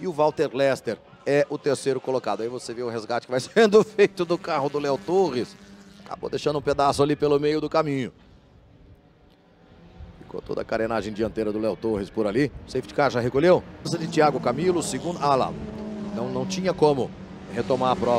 E o Walter Lester é o terceiro colocado. Aí você vê o resgate que vai sendo feito do carro do Léo Torres. Acabou deixando um pedaço ali pelo meio do caminho. Ficou toda a carenagem dianteira do Léo Torres por ali. Safety car já recolheu. De Thiago Camilo, segundo. Ah lá. Não, não tinha como retomar a prova.